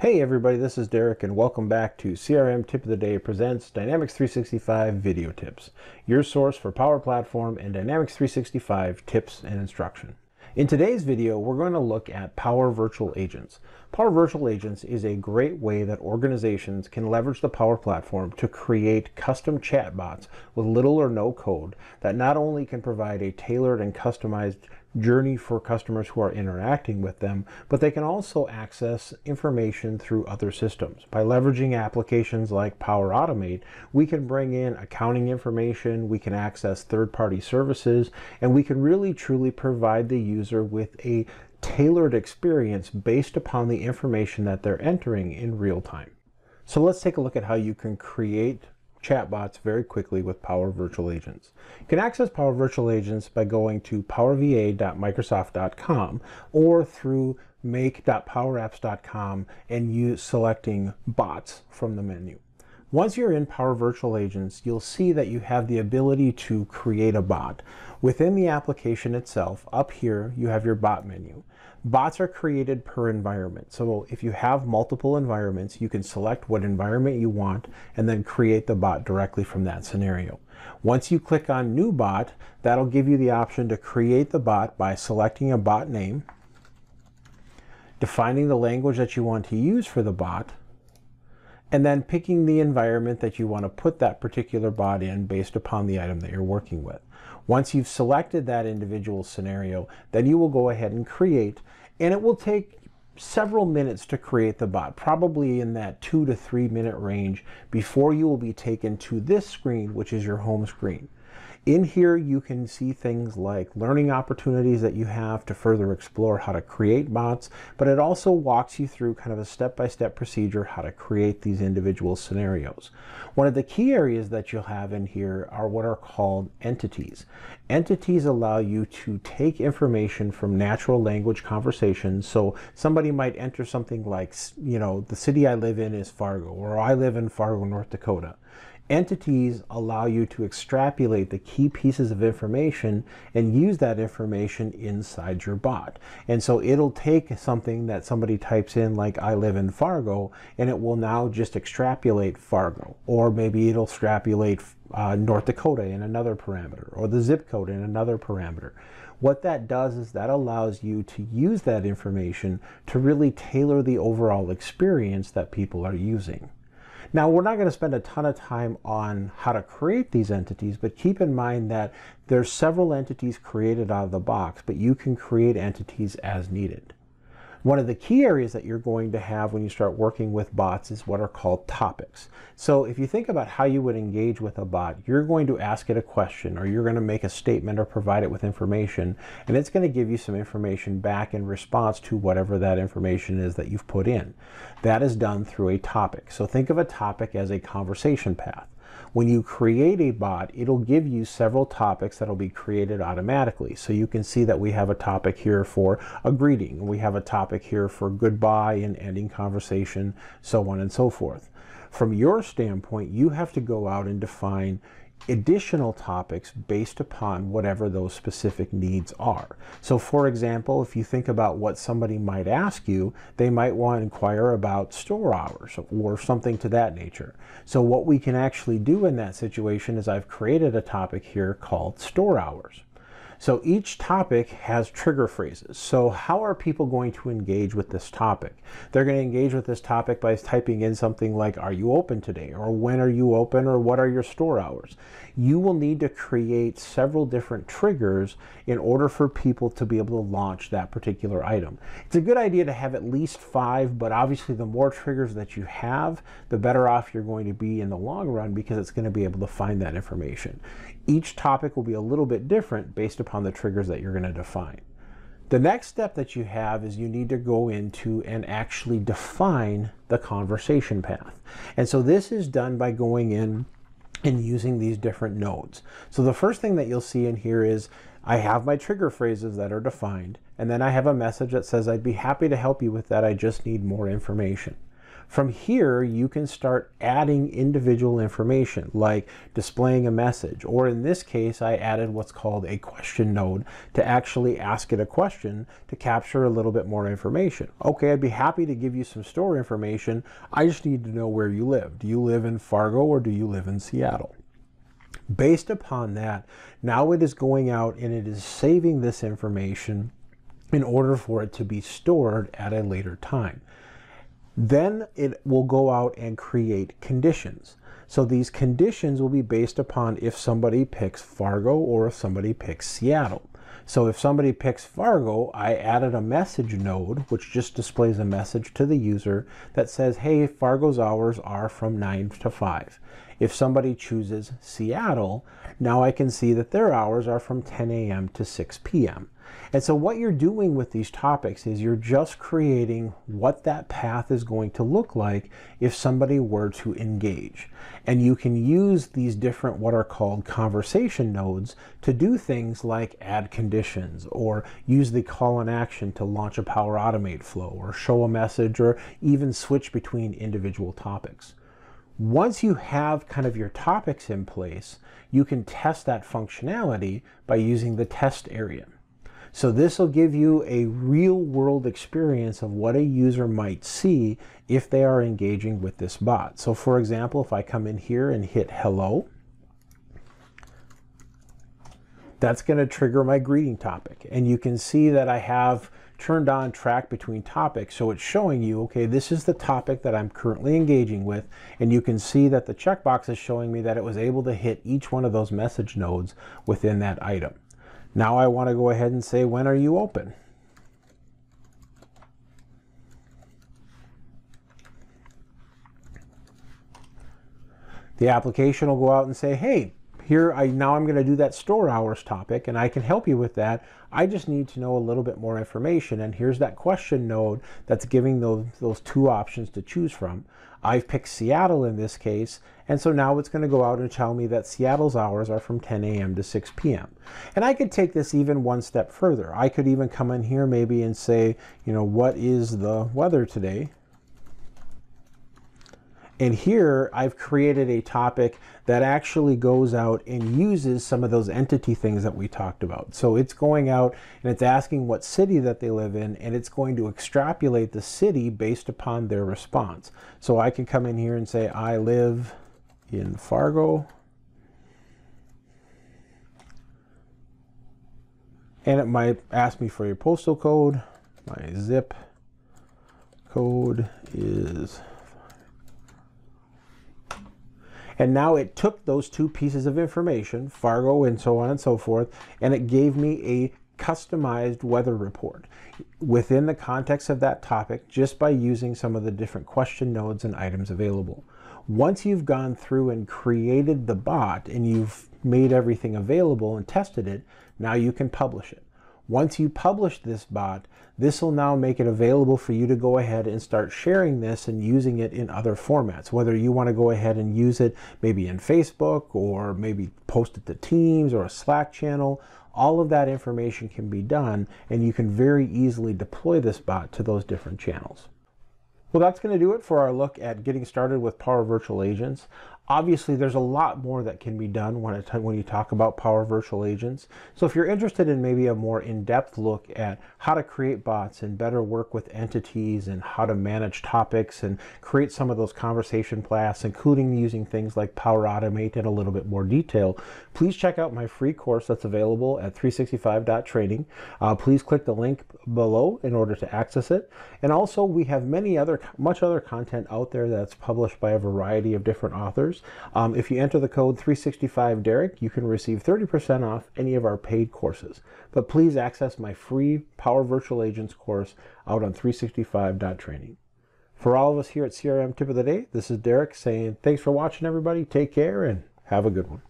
Hey everybody, this is Derik and welcome back to CRM Tip of the Day presents Dynamics 365 Video Tips, your source for Power Platform and Dynamics 365 tips and instruction. In today's video, we're going to look at Power Virtual Agents. Power Virtual Agents is a great way that organizations can leverage the Power Platform to create custom chatbots with little or no code that not only can provide a tailored and customized journey for customers who are interacting with them, but they can also access information through other systems. By leveraging applications like Power Automate, we can bring in accounting information, we can access third-party services, and we can really truly provide the user with a tailored experience based upon the information that they're entering in real time. So let's take a look at how you can create chatbots very quickly with Power Virtual Agents. You can access Power Virtual Agents by going to powerva.microsoft.com or through make.powerapps.com and you selecting bots from the menu. Once you're in Power Virtual Agents, you'll see that you have the ability to create a bot. Within the application itself, up here, you have your bot menu. Bots are created per environment. So if you have multiple environments, you can select what environment you want and then create the bot directly from that scenario. Once you click on New Bot, that'll give you the option to create the bot by selecting a bot name, defining the language that you want to use for the bot, and then picking the environment that you want to put that particular bot in based upon the item that you're working with. Once you've selected that individual scenario, then you will go ahead and create, and it will take several minutes to create the bot, probably in that two to three minute range before you will be taken to this screen, which is your home screen. In here, you can see things like learning opportunities that you have to further explore how to create bots, but it also walks you through kind of a step-by-step -step procedure how to create these individual scenarios. One of the key areas that you'll have in here are what are called entities. Entities allow you to take information from natural language conversations. So somebody might enter something like, you know, the city I live in is Fargo, or I live in Fargo, North Dakota. Entities allow you to extrapolate the key pieces of information and use that information inside your bot. And so it'll take something that somebody types in like I live in Fargo and it will now just extrapolate Fargo or maybe it'll extrapolate uh, North Dakota in another parameter or the zip code in another parameter. What that does is that allows you to use that information to really tailor the overall experience that people are using. Now, we're not going to spend a ton of time on how to create these entities, but keep in mind that there's several entities created out of the box, but you can create entities as needed. One of the key areas that you're going to have when you start working with bots is what are called topics. So if you think about how you would engage with a bot, you're going to ask it a question or you're going to make a statement or provide it with information and it's going to give you some information back in response to whatever that information is that you've put in. That is done through a topic. So think of a topic as a conversation path. When you create a bot, it'll give you several topics that'll be created automatically. So you can see that we have a topic here for a greeting. We have a topic here for goodbye and ending conversation, so on and so forth. From your standpoint, you have to go out and define additional topics based upon whatever those specific needs are. So for example, if you think about what somebody might ask you, they might want to inquire about store hours or something to that nature. So what we can actually do in that situation is I've created a topic here called store hours. So each topic has trigger phrases. So how are people going to engage with this topic? They're going to engage with this topic by typing in something like, are you open today? Or when are you open? Or what are your store hours? You will need to create several different triggers in order for people to be able to launch that particular item. It's a good idea to have at least five, but obviously the more triggers that you have, the better off you're going to be in the long run because it's going to be able to find that information. Each topic will be a little bit different based upon the triggers that you're going to define. The next step that you have is you need to go into and actually define the conversation path. And so this is done by going in and using these different nodes. So the first thing that you'll see in here is I have my trigger phrases that are defined, and then I have a message that says I'd be happy to help you with that, I just need more information. From here, you can start adding individual information like displaying a message, or in this case, I added what's called a question node to actually ask it a question to capture a little bit more information. Okay, I'd be happy to give you some store information. I just need to know where you live. Do you live in Fargo or do you live in Seattle? Based upon that, now it is going out and it is saving this information in order for it to be stored at a later time. Then it will go out and create conditions. So these conditions will be based upon if somebody picks Fargo or if somebody picks Seattle. So if somebody picks Fargo, I added a message node, which just displays a message to the user that says, hey, Fargo's hours are from 9 to 5. If somebody chooses Seattle, now I can see that their hours are from 10 a.m. to 6 p.m. And so what you're doing with these topics is you're just creating what that path is going to look like if somebody were to engage. And you can use these different what are called conversation nodes to do things like add conditions or use the call in action to launch a Power Automate flow or show a message or even switch between individual topics. Once you have kind of your topics in place, you can test that functionality by using the test area. So this will give you a real world experience of what a user might see if they are engaging with this bot. So for example, if I come in here and hit hello, that's going to trigger my greeting topic. And you can see that I have turned on track between topics. So it's showing you, okay, this is the topic that I'm currently engaging with. And you can see that the checkbox is showing me that it was able to hit each one of those message nodes within that item. Now I want to go ahead and say, when are you open? The application will go out and say, hey, here I now I'm going to do that store hours topic and I can help you with that. I just need to know a little bit more information and here's that question node that's giving those, those two options to choose from. I've picked Seattle in this case and so now it's going to go out and tell me that Seattle's hours are from 10 a.m. to 6 p.m. And I could take this even one step further. I could even come in here maybe and say, you know, what is the weather today? And here I've created a topic that actually goes out and uses some of those entity things that we talked about. So it's going out and it's asking what city that they live in and it's going to extrapolate the city based upon their response. So I can come in here and say, I live in Fargo. And it might ask me for your postal code. My zip code is And now it took those two pieces of information, Fargo and so on and so forth, and it gave me a customized weather report within the context of that topic just by using some of the different question nodes and items available. Once you've gone through and created the bot and you've made everything available and tested it, now you can publish it. Once you publish this bot, this will now make it available for you to go ahead and start sharing this and using it in other formats. Whether you want to go ahead and use it maybe in Facebook or maybe post it to Teams or a Slack channel, all of that information can be done and you can very easily deploy this bot to those different channels. Well, that's going to do it for our look at getting started with Power Virtual Agents. Obviously, there's a lot more that can be done when, it, when you talk about Power Virtual Agents. So if you're interested in maybe a more in-depth look at how to create bots and better work with entities and how to manage topics and create some of those conversation paths, including using things like Power Automate in a little bit more detail, please check out my free course that's available at 365.training. Uh, please click the link below in order to access it. And also, we have many other, much other content out there that's published by a variety of different authors. Um, if you enter the code 365Derek, you can receive 30% off any of our paid courses. But please access my free Power Virtual Agents course out on 365.training. For all of us here at CRM Tip of the Day, this is Derik saying thanks for watching, everybody. Take care and have a good one.